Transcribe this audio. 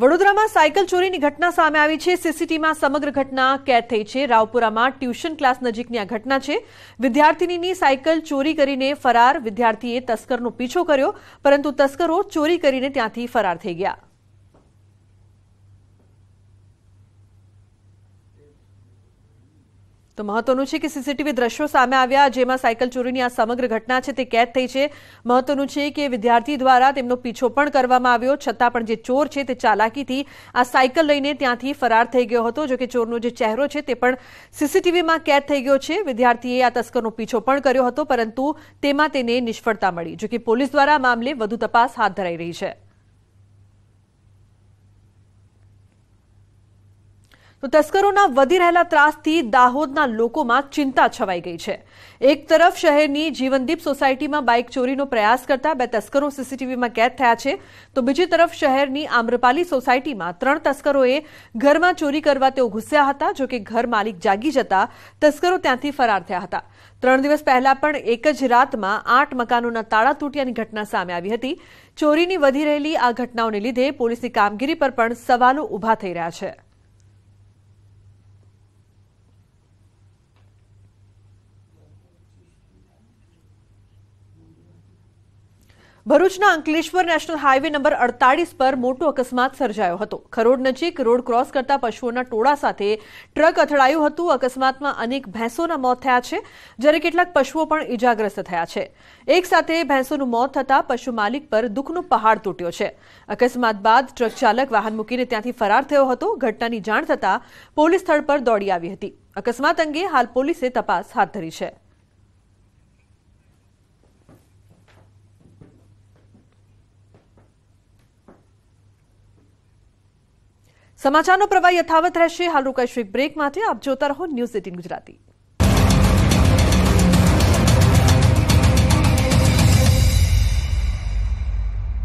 વડોદરામાં સાયકલ ચોરીની ઘટના સામે આવી છે સીસીટીવીમાં સમગ્ર ઘટના કેદ થઈ છે રાવપુરામાં ટ્યુશન ક્લાસ નજીકની આ ઘટના છે વિદ્યાર્થીનીની સાયકલ ચોરી કરીને ફરાર વિદ્યાર્થીએ તસ્કરનો પીછો કર્યો પરંતુ તસ્કરો ચોરી કરીને ત્યાંથી ફરાર થઈ ગયા તો મહત્વનું છે કે સીસીટીવી દ્રશ્યો સામે આવ્યા જેમાં સાયકલ ચોરીની આ સમગ્ર ઘટના છે તે કેદ થઈ છે મહત્વનું છે કે વિદ્યાર્થી દ્વારા તેમનો પીછો પણ કરવામાં આવ્યો છતાં પણ જે ચોર છે તે ચાલાકીથી આ સાયકલ લઈને ત્યાંથી ફરાર થઈ ગયો હતો જો કે ચોરનો જે ચહેરો છે તે પણ સીસીટીવીમાં કેદ થઈ ગયો છે વિદ્યાર્થીએ આ તસ્કરનો પીછો પણ કર્યો હતો પરંતુ તેમાં તેને નિષ્ફળતા મળી જો કે પોલીસ દ્વારા આ મામલે વધુ તપાસ હાથ ધરાઈ રહી છે તો તસ્કરોના વધી રહેલા ત્રાસથી દાહોદના લોકોમાં ચિંતા છવાઈ ગઈ છે એક તરફ શહેરની જીવનદીપ સોસાયટીમાં બાઇક ચોરીનો પ્રયાસ કરતા બે તસ્કરો સીસીટીવીમાં કેદ થયા છે તો બીજી તરફ શહેરની આમ્રપાલી સોસાયટીમાં ત્રણ તસ્કરોએ ઘરમાં ચોરી કરવા તેઓ ઘૂસ્યા હતા જો કે ઘર માલિક જાગી જતા તસ્કરો ત્યાંથી ફરાર થયા હતા ત્રણ દિવસ પહેલા પણ એક જ રાતમાં આઠ મકાનોના તાળા તૂટ્યાની ઘટના સામે આવી હતી ચોરીની વધી રહેલી આ ઘટનાઓને લીધે પોલીસની કામગીરી પર પણ સવાલો ઉભા થઈ રહ્યા છે ભરૂચના અંકલેશ્વર નેશનલ હાઈવે નંબર અડતાળીસ પર મોટો અકસ્માત સર્જાયો હતો ખરોડ નજીક રોડ ક્રોસ કરતા પશુઓના ટોળા સાથે ટ્રક અથડાયું હતું અકસ્માતમાં અનેક ભેંસોના મોત થયા છે જ્યારે કેટલાક પશુઓ પણ ઇજાગ્રસ્ત થયા છે એક સાથે ભેંસોનું મોત થતા પશુ માલિક પર દુઃખનો પહાડ તૂટ્યો છે અકસ્માત બાદ ટ્રક ચાલક વાહન મૂકીને ત્યાંથી ફરાર થયો હતો ઘટનાની જાણ થતાં પોલીસ સ્થળ પર દોડી આવી હતી અકસ્માત અંગે હાલ પોલીસે તપાસ હાથ ધરી છે સમાચારનો પ્રવાહ યથાવત રહેશે. હાલ રોકાઈશું એક બ્રેક માટે. આપ જોતા રહો ન્યૂઝ એટીન ગુજરાતી.